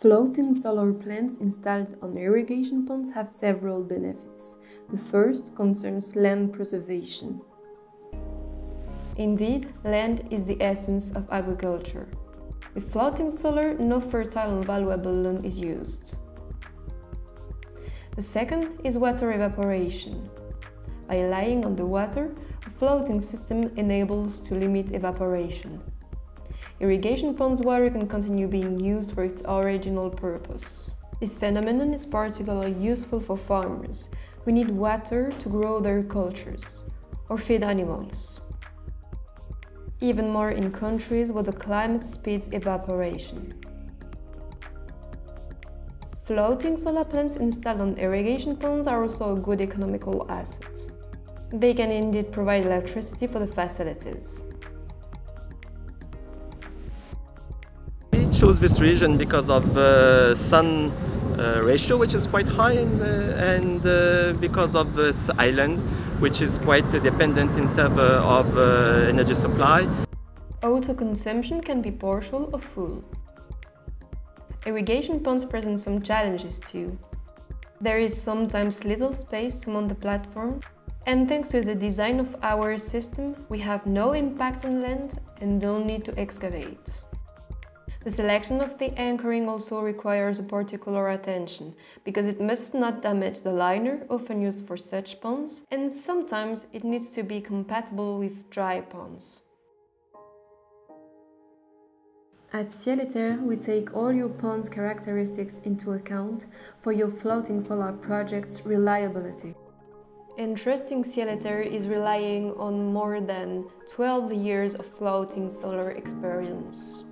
Floating solar plants installed on irrigation ponds have several benefits. The first concerns land preservation. Indeed, land is the essence of agriculture. With floating solar, no fertile and valuable land is used. The second is water evaporation. By lying on the water, a floating system enables to limit evaporation. Irrigation ponds water can continue being used for its original purpose. This phenomenon is particularly useful for farmers who need water to grow their cultures or feed animals. Even more in countries where the climate speeds evaporation. Floating solar plants installed on irrigation ponds are also a good economical asset. They can indeed provide electricity for the facilities. Chose this region because of the sun uh, ratio, which is quite high, in, and uh, because of this island, which is quite dependent in terms of uh, energy supply. Auto-consumption can be partial or full. Irrigation ponds present some challenges too. There is sometimes little space to mount the platform, and thanks to the design of our system, we have no impact on land and don't need to excavate. The selection of the anchoring also requires a particular attention, because it must not damage the liner, often used for such ponds, and sometimes it needs to be compatible with dry ponds. At Ciel we take all your pond's characteristics into account for your floating solar project's reliability. Interesting Ciel is relying on more than 12 years of floating solar experience.